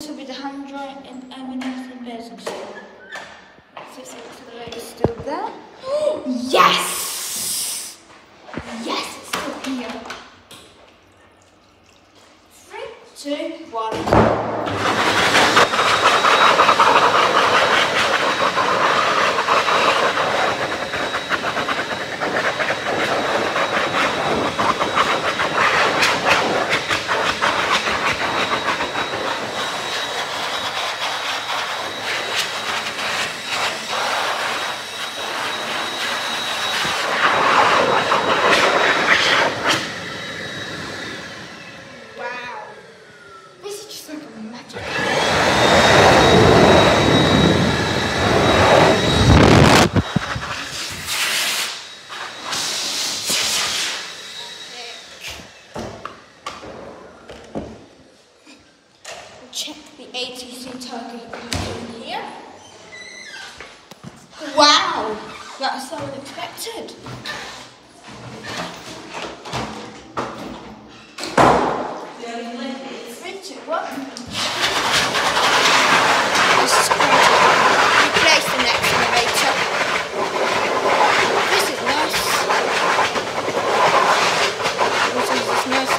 This will be the hand drying and M&S and Basingstoke. Six Xlerator still there. yes! Yes, it's still here. Three, two, one. Wow. This is just like a magic. Check the ATC Tiger in here. Wow, that's so unexpected. Three, This is. Replace the next elevator. This is nice. This is nice.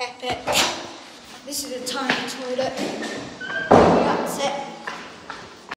Epic. This is a tiny toilet.